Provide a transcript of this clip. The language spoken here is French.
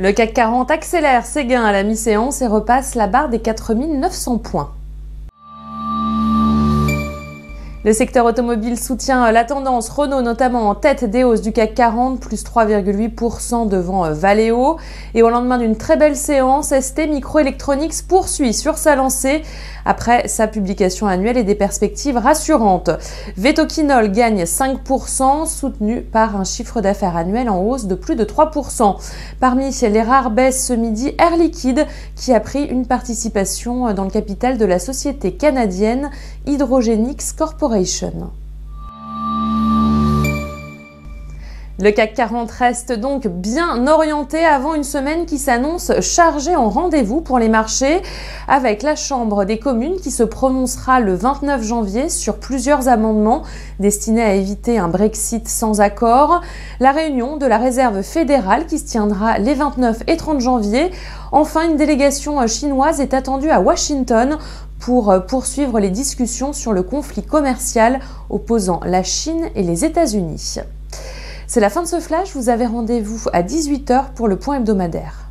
Le CAC 40 accélère ses gains à la mi-séance et repasse la barre des 4900 points. Le secteur automobile soutient la tendance Renault notamment en tête des hausses du CAC 40, plus 3,8% devant euh, Valeo. Et au lendemain d'une très belle séance, ST Microelectronics poursuit sur sa lancée après sa publication annuelle et des perspectives rassurantes. Vetoquinol gagne 5%, soutenu par un chiffre d'affaires annuel en hausse de plus de 3%. Parmi les rares baisses ce midi, Air Liquide qui a pris une participation dans le capital de la société canadienne Hydrogenix Le CAC 40 reste donc bien orienté avant une semaine qui s'annonce chargée en rendez-vous pour les marchés, avec la Chambre des communes qui se prononcera le 29 janvier sur plusieurs amendements destinés à éviter un Brexit sans accord, la réunion de la Réserve fédérale qui se tiendra les 29 et 30 janvier, enfin une délégation chinoise est attendue à Washington pour poursuivre les discussions sur le conflit commercial opposant la Chine et les États-Unis. C'est la fin de ce flash, vous avez rendez-vous à 18h pour le point hebdomadaire.